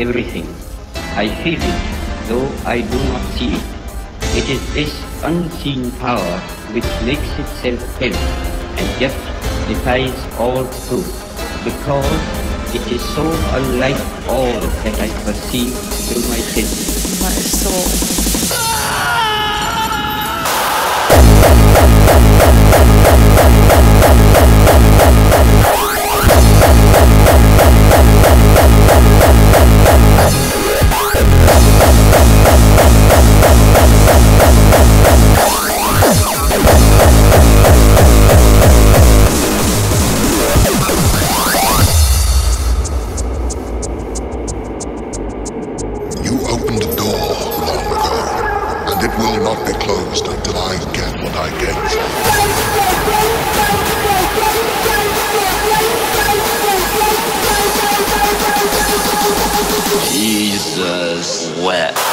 everything. I feel it, though I do not see it. It is this unseen power which makes itself felt, and yet defies all truth, because it is so unlike all that I perceive through my senses. My soul. wet.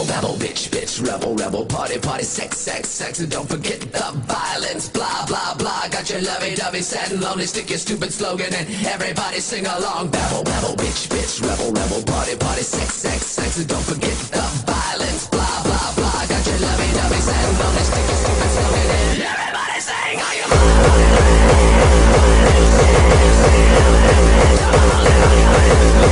Rebel, bitch, bitch, rebel, rebel, party, party, sex, sex, sex, and don't forget the violence, blah, blah, blah. Got your lovey-dovey, sad and lonely, stick your stupid slogan, and everybody sing along. Babble, babble, bitch, bitch, rebel, rebel, party, party, sex, sex, sex, and don't forget the violence, blah, blah, blah. Got your lovey-dovey, sad and lonely, stick your stupid slogan, and everybody sing, are you entertain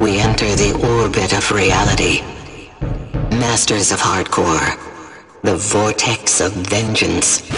we enter the orbit of reality. Masters of hardcore, the vortex of vengeance.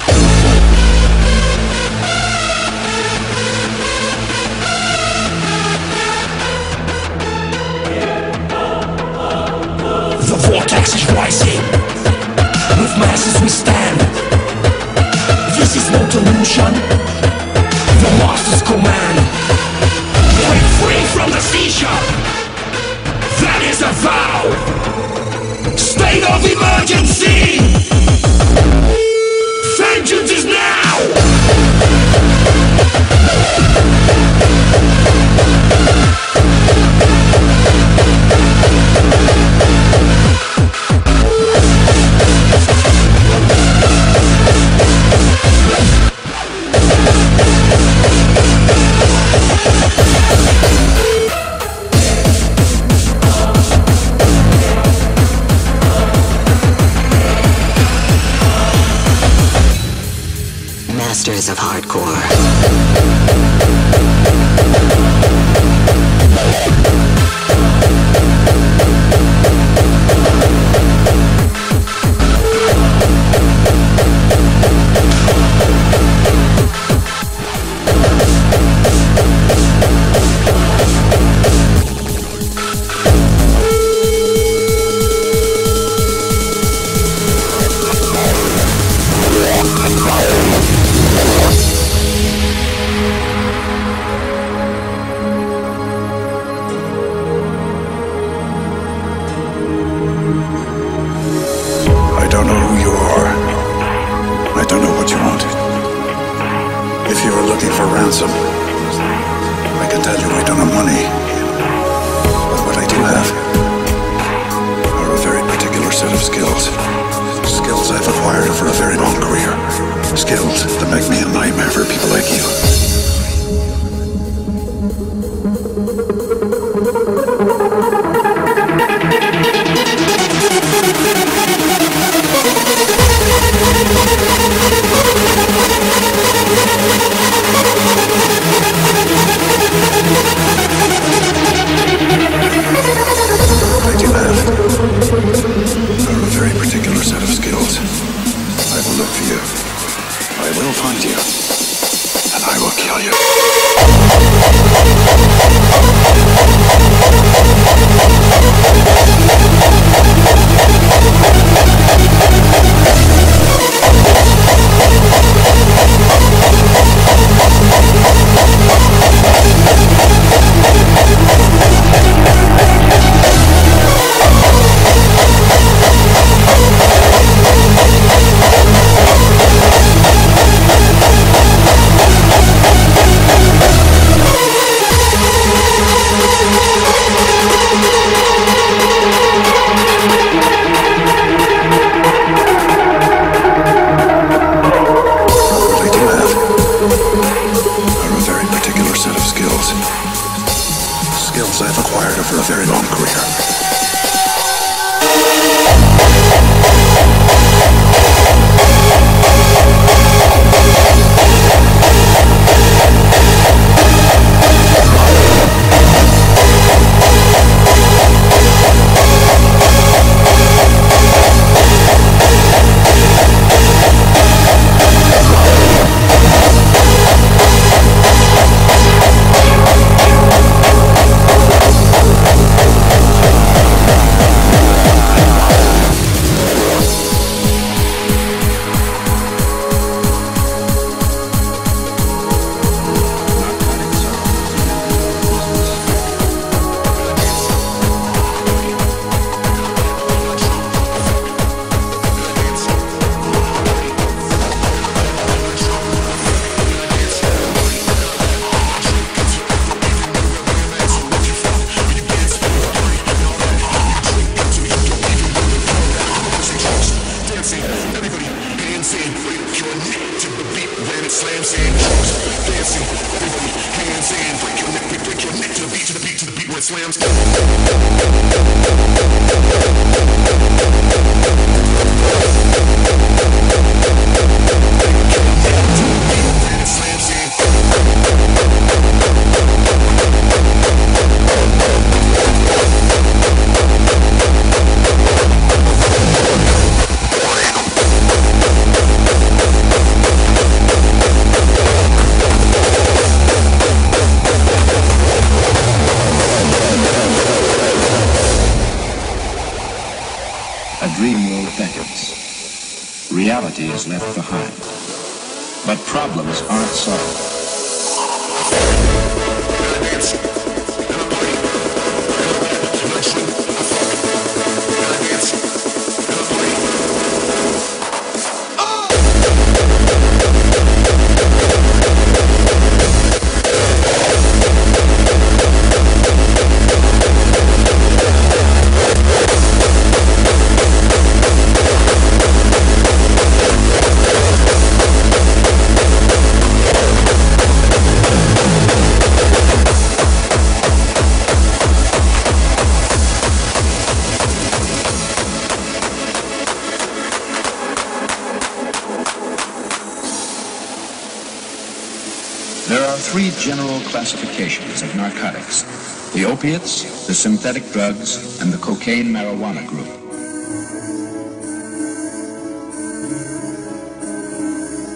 general classifications of narcotics the opiates, the synthetic drugs, and the cocaine marijuana group.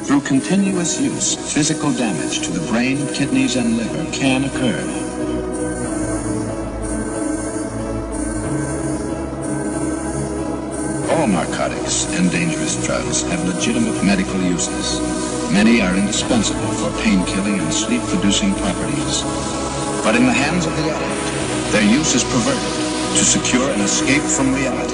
Through continuous use, physical damage to the brain, kidneys, and liver can occur hazardous and dangerous drugs have legitimate medical uses. Many are indispensable for pain-killing and sleep-producing properties. But in the hands of the addict, their use is perverted to secure an escape from reality.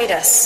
betrayed us.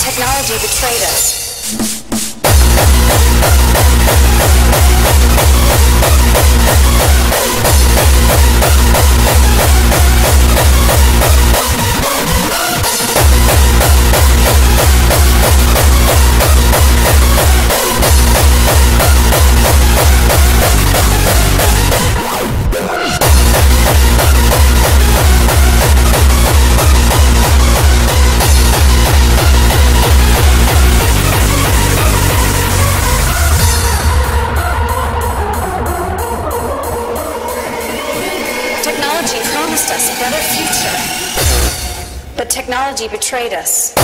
Technology betrayed us. Technology betrayed us.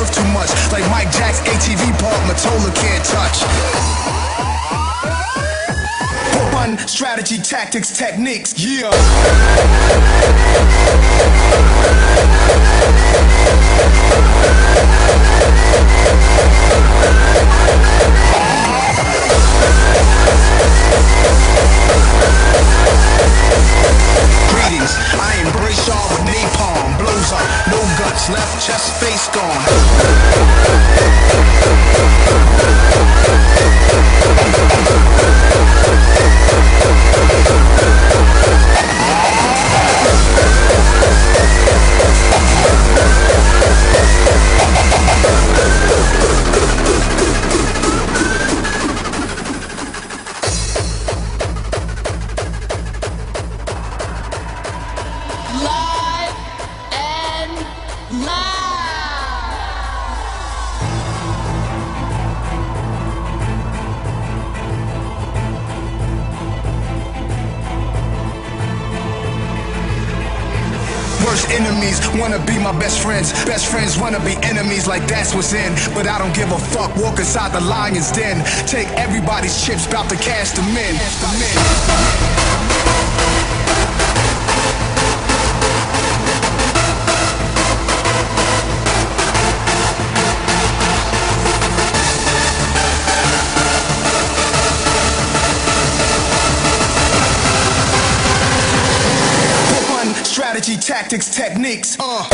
Worth too much. Like Mike Jack's ATV park, Matola can't touch. One strategy, tactics, techniques. Yeah. Greetings, I embrace y'all with napalm. Blows up, no guts left, chest, face gone. Like that's what's in. But I don't give a fuck. Walk inside the lion's den. Take everybody's chips, bout to cash them in. Them in. Tactics, techniques. Uh.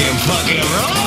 Fucking roll!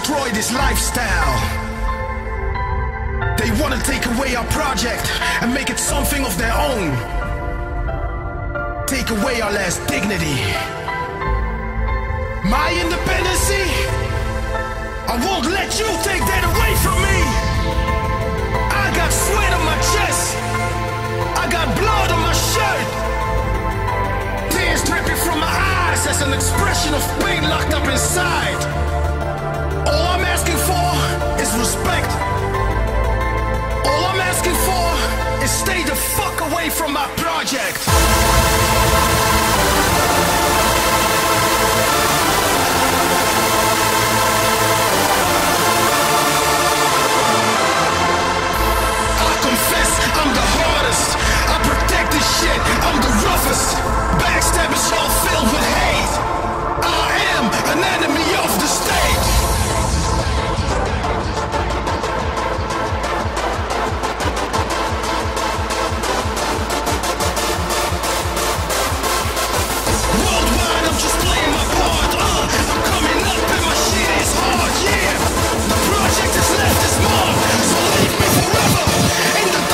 Destroy this lifestyle. They want to take away our project and make it something of their own. Take away our last dignity. My independency? I won't let you take that away from me. I got sweat on my chest. I got blood on my shirt. Tears dripping from my eyes as an expression of pain locked up inside. All I'm asking for is respect. All I'm asking for is stay the fuck away from my project. I confess I'm the hardest. I protect this shit. I'm the roughest. Backstabbers all filled with hate. I am an enemy Yeah, the project is left its mark. So leave me forever in the